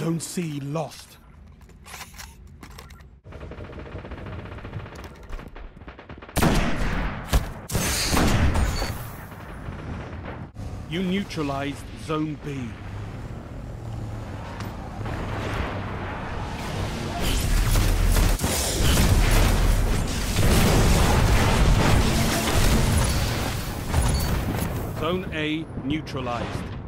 Zone C lost. You neutralized Zone B. Zone A neutralized.